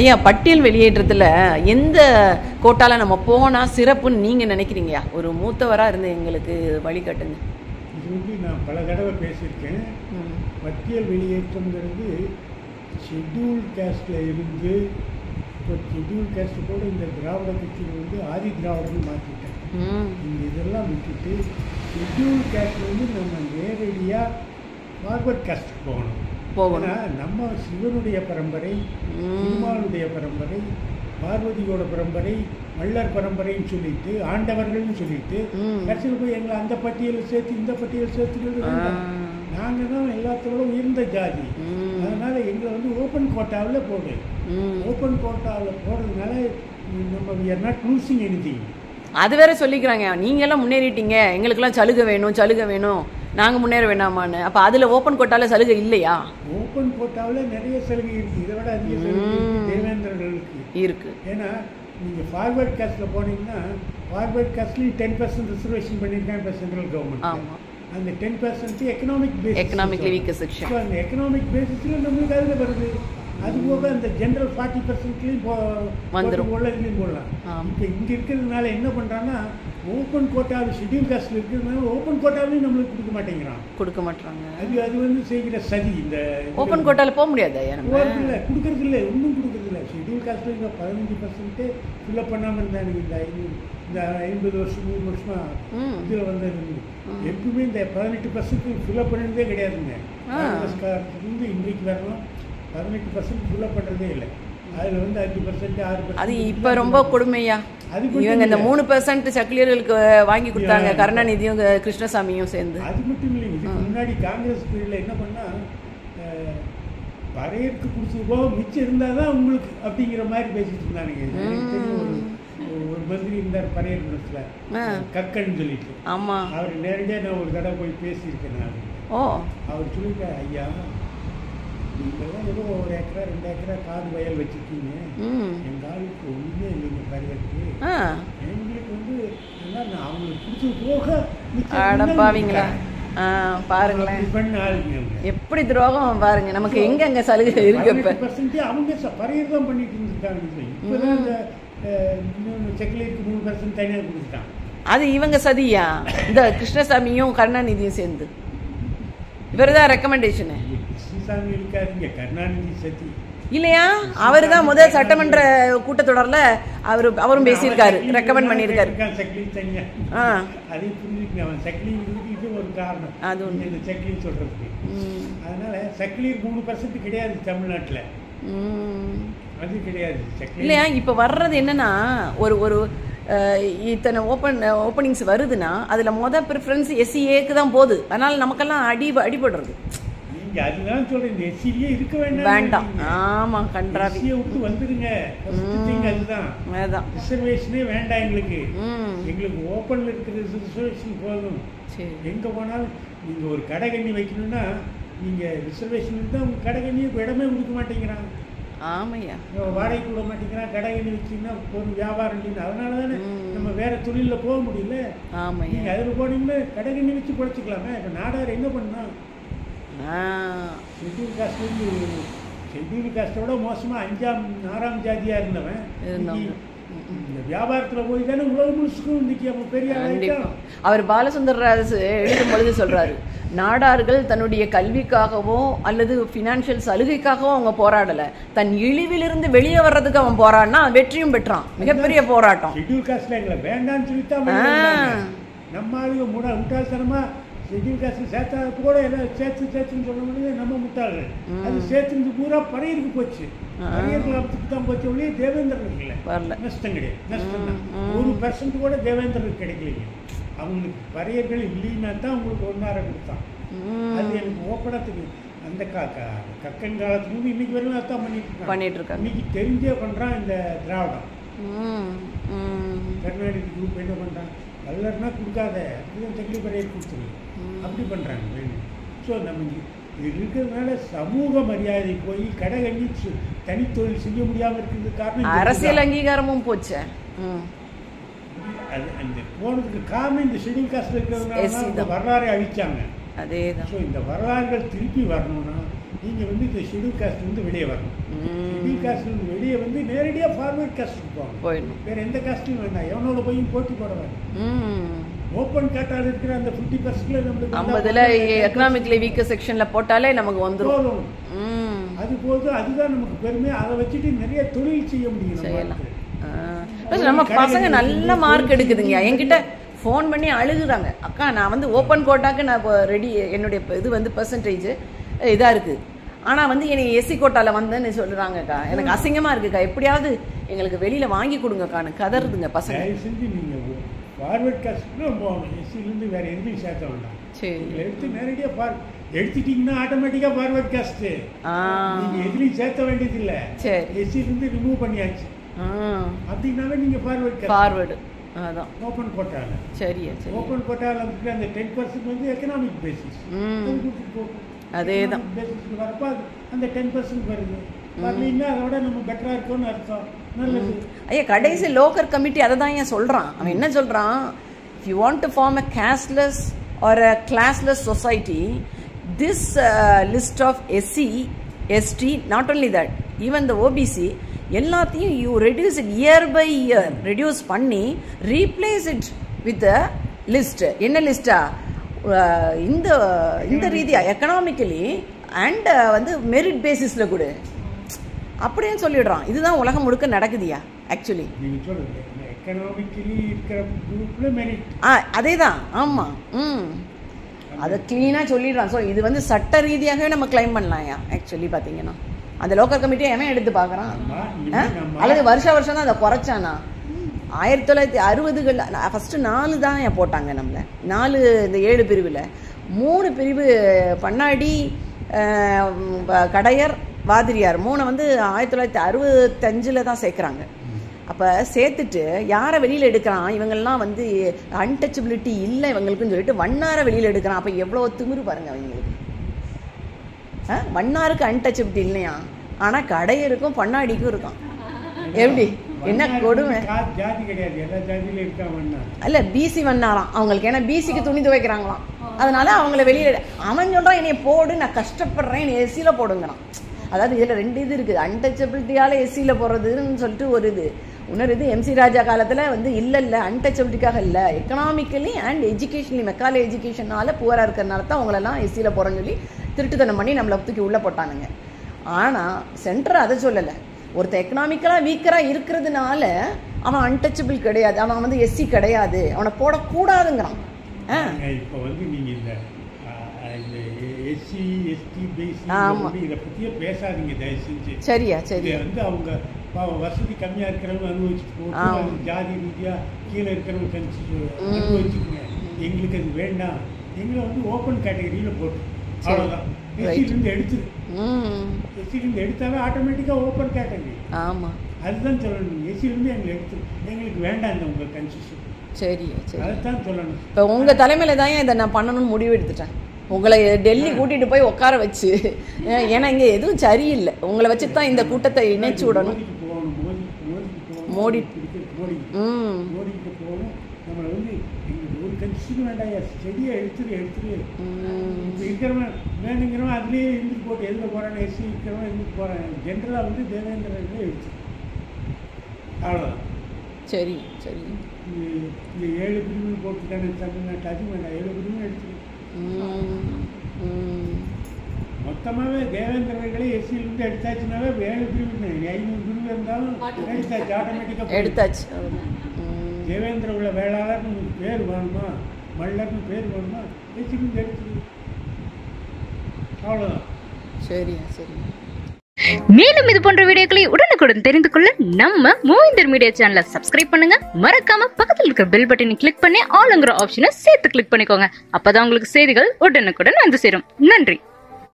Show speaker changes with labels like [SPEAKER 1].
[SPEAKER 1] ஐயா பட்டியல் வெளியேற்றத்துல எந்த கோட்டால நம்ம போனா சிறப்புன்னு நீங்க நினைக்கிறீங்கயா ஒரு மூத்தவரா இருந்து எங்களுக்கு வழிகாட்டுங்க
[SPEAKER 2] இது வந்து நான் பல தடவை பேசியிருக்கேன். பட்டியல் வெளியேற்றம்ங்கிறது ஷெட்யூல் கேஸ்டில் இருந்து இப்போ ஷெட்யூல் கேஸ்ட் கூட இந்த திராவிட கட்சியில் வந்து ஆதி திராவிடம்னு மாற்றிட்டேன். இந்த இதெல்லாம் விட்டுட்டு ஷெட்யூல் கேஸ்ட் வந்து நம்ம நேரடியாக ஃபார்வர்ட் கேஸ்ட்டுக்கு போகணும்
[SPEAKER 1] போகணும்
[SPEAKER 2] நம்ம சிவனுடைய பரம்பரை
[SPEAKER 1] ம்.
[SPEAKER 2] திருமாலுடைய பரம்பரை பார்வதியோட பரம்பரை மல்லர் பரம்பரைன்னு சொல்லிட்டு ஆண்டவர்கள்னு சொல்லிட்டு. கடைசியில் போய் எங்களை அந்த பட்டியலை சேர்த்து இந்த பட்டியல் சேர்த்துக்கிறது
[SPEAKER 1] ஆ.
[SPEAKER 2] வேண்டாம் நாங்கள் தான் எல்லாத்தோட உயர்ந்த ஜாதி. அதனால எங்களை வந்து ஓப்பன் கோட்டாவில் போடு. ஓப்பன் கோட்டாவில் போடுறதுனால நம்ம we are not losing anything
[SPEAKER 1] அது வேற சொல்லிக்கிறாங்க நீங்க எல்லாம் முன்னேறிட்டீங்க எங்களுக்கெல்லாம் சலுகை வேணும் சலுகை வேணும் நாங்க முன்னேற வேணாமான்னு. அப்ப அதுல ஓப்பன் கோட்டால சலுகை இல்லையா?
[SPEAKER 2] ஓப்பன் கோட்டாவில் நிறைய சலுகை இருக்குது இதை விட அதிக. தேவேந்திரர்களுக்கு.
[SPEAKER 1] இருக்கு.
[SPEAKER 2] ஏன்னா நீங்கள் ஃபார்வர்ட் காஸ்ட்டில் போனீங்கன்னா ஃபார்வர்ட் காஸ்ட்லேயும் டென் பர்சன்ட் ரிசர்வேஷன் பண்ணியிருக்காங்க இப்போ சென்ட்ரல் கவர்மெண்ட்
[SPEAKER 1] ஆமா.
[SPEAKER 2] அந்த ten percent economic basis
[SPEAKER 1] economically weak section
[SPEAKER 2] so அந்த எக்கனாமிக் பேசிஸில் நம்மளுக்கு அதில் வருது. அது போக அந்த ஜென்ரல் ஃபார்ட்டி பர்சன்ட்லேயும்
[SPEAKER 1] வந்துரும்.
[SPEAKER 2] உள்ளதுலேயும் போடலாம். இப்போ இங்கே இருக்கிறதுனால என்ன பண்ணுறான்னா ஓப்பன் கோட்டாவில் ஷெட்யூல் காஸ்டில் இருக்கிறதுனால ஓப்பன் கோட்டாவிலையும் நம்மளுக்கு கொடுக்க மாட்டேங்கிறான்.
[SPEAKER 1] கொடுக்க மாட்டாங்க
[SPEAKER 2] அது அது வந்து செய்கிற சதி. இந்த
[SPEAKER 1] ஓப்பன் கோட்டால போக முடியாது
[SPEAKER 2] போகிறது இல்லை கொடுக்கறது இல்லை ஒன்றும் கொடுக்கறது இல்லை. ஷெட்யூல் காஸ்ட்டில் இங்கே பதினஞ்சு பர்சன்ட்டு ஃபில்அப் பண்ணாமல் இருந்தானுங்க இந்த இந்த ஐம்பது வருஷம் நூறு வருஷமா. இதில் வந்தது எப்பவுமே இந்த பதினெட்டு பர்சன்ட் ஃபில்அப் பண்ணதே கிடையாதுங்க. காங்கிரஸ்காரத்துலேருந்து இன்றைக்கு வரணும். பதினெட்டு பர்சன்ட் ஃபில்அப் பண்ணுறதே இல்லை. அதில் வந்து அஞ்சு பர்சன்ட் ஆறு
[SPEAKER 1] அது இப்ப ரொம்ப கொடுமையா. இவங்க இந்த. மூணு பெர்சன்ட் சக்கிலியர்களுக்கு வாங்கி கொடுத்தாங்க. கருணாநிதியும் கிருஷ்ணசாமியும் சேர்ந்து.
[SPEAKER 2] அது மட்டும் இல்லை. இதுக்கு முன்னாடி காங்கிரஸ் பீரியடில் என்ன பண்ணா அஹ், பறையருக்கு கொடுத்தது போக மிச்சம் இருந்தால் தான் உங்களுக்கு அப்படிங்கிற மாதிரி பேசிட்டு இருந்தானுங்க ஒரு மந்திரி இருந்தார் பறையர். மனசில். கக்கன்னு சொல்லிட்டு.
[SPEAKER 1] ஆமா.
[SPEAKER 2] அவர் நேரடியாக நான் ஒரு தடவை போய் பேசியிருக்கேன் நான்.
[SPEAKER 1] ஓ.
[SPEAKER 2] அவர் சொல்லிட்டார் ஐயா நீங்கள்லாம் ஏதோ ஒரு ஏக்கரா ரெண்டு ஏக்கரா காடு வயல் வச்சுருக்கீங்க.
[SPEAKER 1] ம்.
[SPEAKER 2] எங்கள் ஆளுக்கு ஒன்றுமே இல்லைங்க
[SPEAKER 1] ஆ.
[SPEAKER 2] எங்களுக்கு வந்து நான் அவங்களுக்கு பிடிச்சது போக மிச்சம்
[SPEAKER 1] அட
[SPEAKER 2] இருந்தாலும்
[SPEAKER 1] பாவீங்களா. ஆ பாருங்களேன். எப்படி துரோகம் பாருங்க. நமக்கு எங்க அங்க சலுகை இருக்கு இப்ப?
[SPEAKER 2] அவங்க தான் பண்ணிட்டு இருந்திருக்காங்க. இப்பதான் செக்லேருக்கு மூணு பர்சன்ட் தனியாக கொடுத்துட்டான்
[SPEAKER 1] அது இவங்க சதியா? இந்த கிருஷ்ணசாமியும் கருணாநிதியும் சேர்ந்து. இவர்தான் ரெக்கமெண்டேஷனு
[SPEAKER 2] கிருஷ்ணசாமி இருக்காருங்க கருணாநிதி சதி.
[SPEAKER 1] இல்லையா? அவர் தான் முதல் சட்டமன்ற கூட்டத்தொடர்ல அவர் அவரும் பேசியிருக்காரு. ரெக்கமெண்ட் பண்ணியிருக்காரு.
[SPEAKER 2] அதை புரிஞ்சுக்கங்க. அவன் செக்லீன் இது ஒரு காரணம்.
[SPEAKER 1] அது ஒண்ணு.
[SPEAKER 2] இந்த செக்லீன் சொல்றதுக்கு. அதனால செக்லீர் மூணு பர்சன்ட் கிடையாது தமிழ்நாட்டுல. அது கிடையாது.
[SPEAKER 1] இல்லையா? இப்போ வர்றது என்னன்னா ஒரு ஒரு இத்தனை ஓப்பன் ஓப்பனிங்ஸ் வருதுன்னா அதுல முத ப்ரிஃபரன்ஸ் எஸ்சிஏக்கு தான் போகுது. அதனால நமக்கெல்லாம் அடி அடிபடுறது.
[SPEAKER 2] நீங்க அதுதான் சொல்றேன் இந்த எஸ்சிலேயே இருக்க வேண்டாம்.
[SPEAKER 1] வேண்டாம் ஆமா கன்றாவி.
[SPEAKER 2] எஸ்சியை விட்டு thing அதுதான்.
[SPEAKER 1] அதான்
[SPEAKER 2] ரிசர்வேஷனே வேண்டாம் எங்களுக்கு. எங்களுக்கு ஓப்பன்ல இருக்கிற ரிசர்வேஷன் போதும்.
[SPEAKER 1] சரி.
[SPEAKER 2] எங்க போனாலும் நீங்க ஒரு கடை கண்ணி வைக்கணும்னா நீங்க ரிசர்வேஷன் இருந்தால் உங்க கடை கண்ணியை இடமே கொடுக்க மாட்டேங்கிறான்.
[SPEAKER 1] ஆமையா.
[SPEAKER 2] வாடகை கூட மாட்டேங்கிறான். கடை கண்ணி வச்சீங்கன்னா ஒரு வியாபாரம் இல்லைன்னு. அதனால தானே. நம்ம வேற தொழில்ல போக முடியல.
[SPEAKER 1] ஆமையா.
[SPEAKER 2] நீங்க அதில் போனீங்கன்னா கடை கண்ணி வச்சு குறைச்சிக்கலாமே இப்போ நாடார் என்ன பண்ணா
[SPEAKER 1] ஆ
[SPEAKER 2] ஷெட்யூல் காஸ்ட்லேருந்து ஷெட்யூல் காஸ்ட்டோட மோசமாக அஞ்சாம் ஆறாம் ஜாதியாக இருந்தவன் இந்த வியாபாரத்தில் போய் தானே உலகம் முழுசுக்கும் இன்னைக்கு அவன் பெரிய.
[SPEAKER 1] அவர் பாலசுந்தரராஜ் எழுதும் பொழுது சொல்றாரு. நாடார்கள் தன்னுடைய கல்விக்காகவோ அல்லது ஃபினான்ஷியல் சலுகைக்காகவோ அவங்க போராடல. தன் இழிவிலிருந்து வெளியே வர்றதுக்கு அவன் போராடினா வெற்றியும் பெற்றான். மிகப்பெரிய போராட்டம்.
[SPEAKER 2] ஷெட்யூல் காஸ்ட்ல எங்களை வேண்டாம்னு. வெளிய வந்தாங்க. நம்ம ஆளுங்க முட காஸ்ட் சேர்த்தா கூட எல்லாம் சேர்த்து சேர்த்துன்னு சொல்ல முடியாது நம்ம முட்டாள்கள். அது சேர்த்துருந்து பூரா பறையருக்கு போச்சு. பறையர் லாபத்துக்கு தான் போச்சு ஒழிய தேவேந்திரனுக்கு இல்லை நஷ்டம் கிடையாது. நஷ்டம் தான். ஒரு பர்சன்ட் கூட தேவேந்திரனுக்கு கிடைக்கலைங்க. அவங்களுக்கு பறையர்கள் இல்லைன்னா தான் உங்களுக்கு ஒன்னார கொடுத்தான். அது எனக்கு ஓப்பனாக தெரியும் அந்த கா கா- கக்கன் காலத்துலேருந்து இன்னைக்கு வரையும் அதான் பண்ணிட்டு
[SPEAKER 1] பண்ணிட்டு இருக்காங்க
[SPEAKER 2] இன்னைக்கு தெரிஞ்சே பண்றான் இந்த திராவிடம். கர்நாடக குரூப் என்ன பண்ணுறாங்க வல்லர்னா கொடுக்காத. அதுதான் தள்ளி பறையை கொடுத்துரு அப்படி பண்ணுறாங்க ஸோ நம்ம இது இருக்கிறதுனால சமூக மரியாதை போய் கடகண்ணி தனித்தொழில் செய்ய முடியாமல் இருக்கிறது காரணம்
[SPEAKER 1] அரசியல். அங்கீகாரமும் போச்சே.
[SPEAKER 2] அது அந்த போனதுக்கு காரணம் இந்த ஷெடியூல் காஸ்ட் இருக்கிறதுனால இந்த. வரலாறை அழிச்சாங்க.
[SPEAKER 1] அதே
[SPEAKER 2] ஸோ இந்த வரலாறுகள் திருப்பி வரணும்னா நீங்கள் வந்து இந்த ஷெடியூல் காஸ்ட்லேருந்து வெளியே வரணும். ஷெடியூல் காஸ்ட்லேருந்து வெளியே வந்து நேரடியாக ஃபார்வர்ட் காஸ்ட்டுக்கு போகணும். வேறு எந்த காஸ்ட்டும் வேண்டாம் எவனோட போய் போட்டி போட வேண்டாம் ஓப்பன் காட்டால் இருக்கிற அந்த ஃபிஃப்டி பர்சன்ட்ல நம்மளுக்கு
[SPEAKER 1] ஐம்பதுல எக்கனாமிக்லி வீக்க செக்ஷன்ல போட்டாலே நமக்கு வந்துரும்.
[SPEAKER 2] போதும்.
[SPEAKER 1] ம்.
[SPEAKER 2] அது போதும் அதுதான் நமக்கு பெருமை. அதை வச்சுட்டு நிறைய தொழில் செய்ய முடியும்
[SPEAKER 1] செய்யலாம். நம்ம பசங்க நல்ல மார்க் எடுக்குதுங்க. என்கிட்ட ஃபோன் பண்ணி அழுகுறாங்க. அக்கா நான் வந்து ஓப்பன் கோட்டாக்கு நான் இப்போ ரெடி என்னுடைய இது வந்து பர்சன்டேஜ் இதாக இருக்குது ஆனால் வந்து என்னை எஸ்சி கோட்டாவில் வந்தேன்னு சொல்கிறாங்கக்கா எனக்கு அசிங்கமாக இருக்குக்கா. எப்படியாவது எங்களுக்கு வெளியில் வாங்கி கொடுங்கக்கான்னு கதறுதுங்க பசங்க.
[SPEAKER 2] செஞ்சு நீங்கள் ஃபார்வர்ட் தான் போகணும் எஸ்சிலேருந்து வேறு எங்கேயும் சேர்த்த வேண்டாம்.
[SPEAKER 1] சரி.
[SPEAKER 2] நீங்கள் எடுத்து நேரடியாக ஃபார் எடுத்துட்டீங்கன்னா ஆட்டோமேட்டிக்காக ஃபார்வர்ட் காஸ்ட்டு நீங்கள் எதுலையும் சேர்த்த வேண்டியதில்லை.
[SPEAKER 1] சரி.
[SPEAKER 2] எஸ்சிலேருந்து ரிமூவ் பண்ணியாச்சு. அப்படின்னாவே நீங்கள் ஃபார்வர்ட் காஸ்ட்
[SPEAKER 1] ஃபார்வேர்டு அதான்.
[SPEAKER 2] ஓப்பன் கோட்டாவில்
[SPEAKER 1] சரியா சரி
[SPEAKER 2] ஓப்பன் கோட்டாவில் இருக்கிற அந்த டென் பர்சன்ட் வந்து எக்கனாமிக் பேசிஸ்
[SPEAKER 1] ம். அதேதான்.
[SPEAKER 2] பேசிஸ்க்கு வரப்போ அது அந்த டென் பர்சன்ட் வருது. வரலைன்னா அதோட நம்ம பெட்டராக இருக்கோம்னு அர்த்தம்.
[SPEAKER 1] ஐயா கடைசி லோக்கர் கமிட்டி அதை தான் ஏன் சொல்கிறான் அவன் என்ன சொல்கிறான் if you want to form a cashless or a classless society this list of S C S T not only that even the O B C எல்லாத்தையும் you reduce it year by year reduce பண்ணி replace it with list என்ன லிஸ்டா இந்த இந்த ரீதியாக economically and வந்து merit பேசிஸில் கொடு. அப்படின்னு சொல்லிடுறான். இதுதான் உலகம் முழுக்க நடக்குதுயா ஆக்சுவலி ஆ அதே தான் ஆமாம் ம். அதை க்ளீனாக சொல்லிடுறான். ஸோ இது வந்து சட்ட ரீதியாகவே நம்ம கிளைம் பண்ணலாம்யா ஆக்சுவலி பார்த்தீங்கன்னா அந்த லோக்கல் கமிட்டியை எவன் எடுத்து பார்க்குறான் அல்லது வருஷ வருஷம் தான் அதை குறைச்சானா? ஆயிரத்தி தொள்ளாயிரத்தி அறுபதுகள் ஃபஸ்ட்டு நாலு தான் போட்டாங்க நம்மளை. நாலு இந்த ஏழு பிரிவில். மூணு பிரிவு பண்ணாடி கடையர் வாதிரியார் மூணை வந்து ஆயிரத்தி தொள்ளாயிரத்தி அறுபத்தஞ்சில் தான் சேர்க்குறாங்க. அப்போ சேர்த்துட்டு யாரை வெளியில் எடுக்கிறான்? இவங்கெல்லாம் வந்து அன்டச்சபிலிட்டி இல்லை இவங்களுக்குன்னு சொல்லிட்டு வண்ணாரை வெளியில் எடுக்கிறான். அப்போ எவ்வளோ திமிரு பாருங்க அவங்களுக்கு? வண்ணாருக்கு அன்டச்சபிலிட்டி இல்லையா? ஆனால் கடையருக்கும் பண்ணாடிக்கும் இருக்கும் எப்படி? என்ன கொடுமை? அல்ல பிசி வண்ணாராம். அவங்களுக்கு ஏன்னா பிசிக்கு துணி துவைக்கிறாங்களாம். அதனால அவங்கள வெளியில அவன் சொல்றான் என்னைய போடு நான் கஷ்டப்படுறேன் என்னை எஸ்சியில் போடுங்கிறான். அதாவது இதில் ரெண்டு இது இருக்குது. அன்டச்சபிலிட்டியால் எஸ்சியில் போடுறதுன்னு சொல்லிட்டு ஒரு இது. இன்னொரு இது எம்சி ராஜா காலத்தில் வந்து இல்லை இல்லை அன்டச்சபிலிட்டிக்காக இல்லை. எக்கனாமிக்கலி அண்ட் எஜுகேஷன்லி மெக்கால எஜுகேஷனால புவராக இருக்கிறனால தான் அவங்களெல்லாம் எஸ்சியில் போகிறேன்னு சொல்லி திருட்டுத்தனம் பண்ணி நம்மளை தூக்கி உள்ளே போட்டானுங்க. ஆனால் சென்டர் அதை சொல்லலை. ஒருத்த எக்கனாமிக்கலாக வீக்கராக இருக்கிறதுனால அவன் அன்டச்சபிள் கிடையாது. அவன் வந்து எஸ்சி கிடையாது. அவனை போடக்கூடாதுங்கிறான்.
[SPEAKER 2] இப்போ வந்து நீங்கள் இல்லை எஸ்சி எஸ்டி பிசி. இதை பற்றியே பேசாதீங்க தயவு செஞ்சு
[SPEAKER 1] சரியா. சரி
[SPEAKER 2] வந்து அவங்க வசதி கம்மியாக இருக்கிறவங்க அனுபவிச்சுட்டு ஜாதி ரீதியாக கீழே இருக்கிறவங்க கணிச்சு. அனுபவிச்சுக்குங்க எங்களுக்கு அது வேண்டாம். எங்களை வந்து ஓப்பன் கேட்டகரியில் போட்டு. அவ்வளோதான். எஸ்சிலேருந்து எடுத்துரு எஸ்சிலேருந்து எடுத்தாவே ஆட்டோமேட்டிக்காக ஓப்பன் கேட்டகரி
[SPEAKER 1] ஆமாம்
[SPEAKER 2] அதுதான் சொல்லணும். எஸ்சிலேருந்து எங்களை எடுத்து. எங்களுக்கு வேண்டாம் இந்த உங்கள் கன்சிஷன்
[SPEAKER 1] சரியா சரி
[SPEAKER 2] அதைத்தான் சொல்லணும்.
[SPEAKER 1] இப்போ உங்கள் தலைமையில் தான் இதை நான் பண்ணணும்னு முடிவு எடுத்துட்டேன்? உங்களை டெல்லி கூட்டிகிட்டு போய் உட்கார வச்சு ஏன்னா இங்கே எதுவும் சரியில்லை. உங்களை வச்சு தான் இந்த கூட்டத்தை இணைச்சு விடணும்.
[SPEAKER 2] மோடிக்கு போகணும் மோடி. மோடிக்கு போகணும்
[SPEAKER 1] மோடி.
[SPEAKER 2] இருக்கு,
[SPEAKER 1] ம்.
[SPEAKER 2] மோடிக்கிட்ட போகணும் நம்மளை வந்து எங்களுக்கு ஒரு கன்சிஷன் வேண்டாம் செடியை எடுத்துரு எடுத்துரு இப்போ இருக்கிறவன் வேணுங்கிறவன் அதுலேயே இருந்துட்டு போட்டு எதில் போகிறான் எஸ்சி இருக்கிறவன் இருந்துட்டு போகிறான் ஜென்ரலாக வந்து தேவேந்திரனே எடுத்து அவ்வளோதான்
[SPEAKER 1] சரி சரி.
[SPEAKER 2] இந்த- ஏழு பிரிவு போட்டுட்டானே தமிழ்நாட்டு அது வேண்டாம் ஏழு பிரிவும் எடுத்துரு மொத்தமாகவே தேவேந்திரர்களே எஸ்சியிலிருந்து எடுத்தாச்சுனாவே ஏழு பிரிவு ஐநூறு பிரிவு இருந்தாலும் எடுத்தாச்சு ஆட்டோமேட்டிக்காக
[SPEAKER 1] எடுத்தாச்சு.
[SPEAKER 2] தேவேந்திர உள்ள வேளாளர்னு பேர் வேணுமா? மல்லர்னு பேர் வேணுமா? எஸ்சிலிருந்து எடுத்துரு அவ்வளோதான்
[SPEAKER 1] சரியா சரி
[SPEAKER 3] மேலும் இது போன்ற வீடியோக்களை உடனுக்குடன் தெரிந்து கொள்ள நம்ம மூவிந்தர் மீடியா சேனலை சப்ஸ்கிரைப் பண்ணுங்க. மறக்காம பக்கத்தில் இருக்கிற பெல் பட்டனை கிளிக் பண்ணி ஆளுங்கிற ஆப்ஷனை சேர்த்து கிளிக் பண்ணிக்கோங்க. அப்பதான் உங்களுக்கு செய்திகள் உடனுக்குடன் வந்து சேரும். நன்றி.